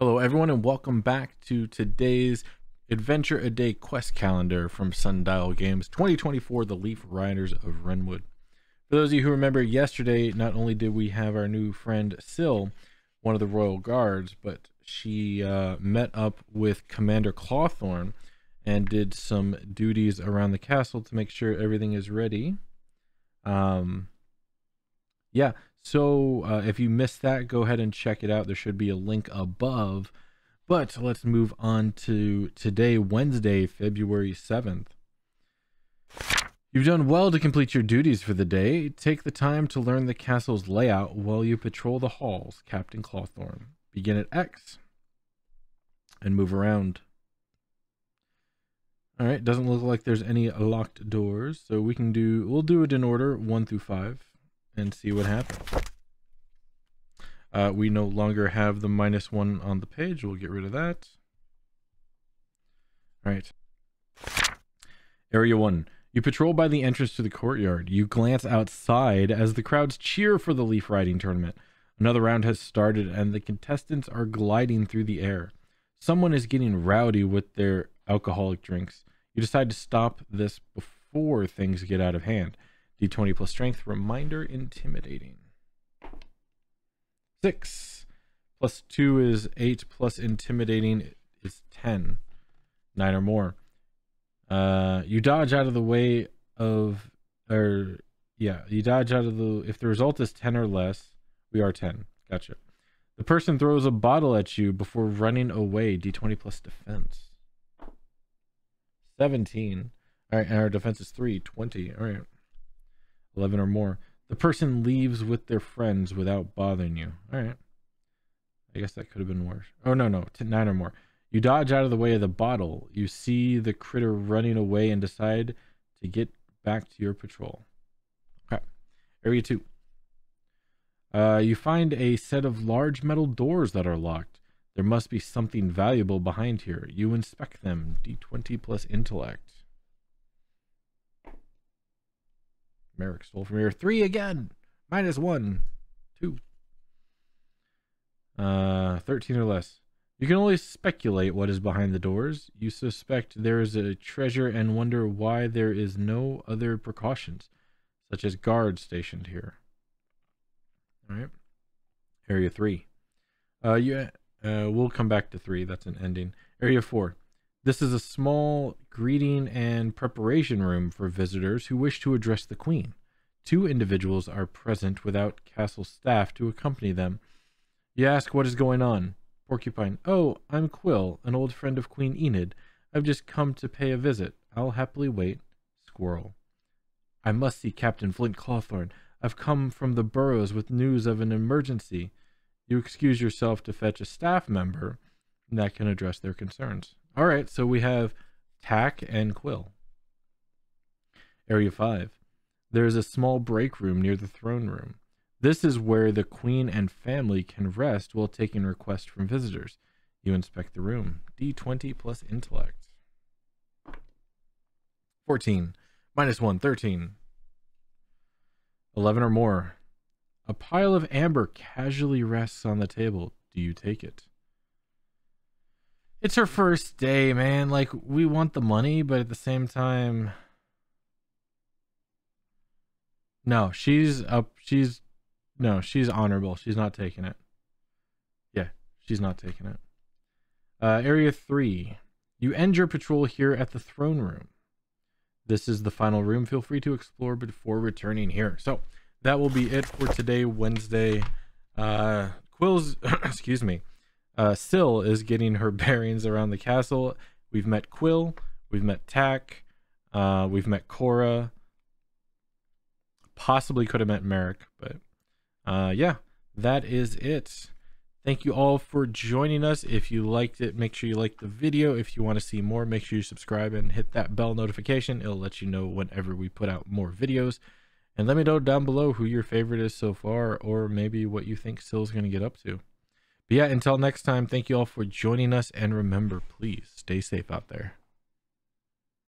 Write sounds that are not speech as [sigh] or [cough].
Hello, everyone, and welcome back to today's Adventure a Day quest calendar from Sundial Games 2024 The Leaf Riders of Wrenwood. For those of you who remember yesterday, not only did we have our new friend Sil, one of the Royal Guards, but she uh, met up with Commander Clawthorn and did some duties around the castle to make sure everything is ready. Um, yeah, so uh, if you missed that, go ahead and check it out. There should be a link above. But let's move on to today, Wednesday, February 7th. You've done well to complete your duties for the day. Take the time to learn the castle's layout while you patrol the halls, Captain Clawthorn. Begin at X and move around. All right, doesn't look like there's any locked doors, so we can do, we'll do it in order, one through five and see what happens. Uh, we no longer have the minus one on the page. We'll get rid of that. All right. Area one. You patrol by the entrance to the courtyard. You glance outside as the crowds cheer for the leaf riding tournament. Another round has started and the contestants are gliding through the air. Someone is getting rowdy with their alcoholic drinks. You decide to stop this before things get out of hand. D20 plus strength. Reminder intimidating. Six. Plus two is eight. Plus intimidating is 10. Nine or more. Uh, you dodge out of the way of, or yeah, you dodge out of the, if the result is 10 or less, we are 10. Gotcha. The person throws a bottle at you before running away. D20 plus defense. 17. All right, and our defense is 3. 20. All right. 11 or more. The person leaves with their friends without bothering you. All right. I guess that could have been worse. Oh, no, no. Nine or more. You dodge out of the way of the bottle. You see the critter running away and decide to get back to your patrol. Okay. Area 2. Uh, you find a set of large metal doors that are locked. There must be something valuable behind here. You inspect them. D20 plus intellect. Merrik stole from here. Three again. Minus one. Two. Uh, 13 or less. You can only speculate what is behind the doors. You suspect there is a treasure and wonder why there is no other precautions, such as guards stationed here. All right. Area 3. Uh, you, uh, we'll come back to 3. That's an ending. Area 4. This is a small greeting and preparation room for visitors who wish to address the queen. Two individuals are present without castle staff to accompany them. You ask what is going on. Porcupine. Oh, I'm Quill, an old friend of Queen Enid. I've just come to pay a visit. I'll happily wait. Squirrel. I must see Captain Flint Clawthorn. I've come from the burrows with news of an emergency. You excuse yourself to fetch a staff member that can address their concerns. All right, so we have Tak and Quill. Area 5. There is a small break room near the throne room. This is where the queen and family can rest while taking requests from visitors. You inspect the room. D20 plus intellect. 14. Minus 1, 13. 11 or more. A pile of amber casually rests on the table. Do you take it? It's her first day, man. Like, we want the money, but at the same time, no, she's up. She's no, she's honorable. She's not taking it. Yeah, she's not taking it. Uh, area three. You end your patrol here at the throne room. This is the final room. Feel free to explore before returning here. So that will be it for today, Wednesday. Uh, Quill's, [coughs] excuse me, uh, Sil is getting her [laughs] bearings around the castle. We've met Quill. We've met Tak. Uh, we've met Cora possibly could have met Merrik, but uh, yeah, that is it. Thank you all for joining us. If you liked it, make sure you like the video. If you want to see more, make sure you subscribe and hit that bell notification. It'll let you know whenever we put out more videos. And let me know down below who your favorite is so far, or maybe what you think Sil's going to get up to. But yeah, until next time, thank you all for joining us. And remember, please stay safe out there.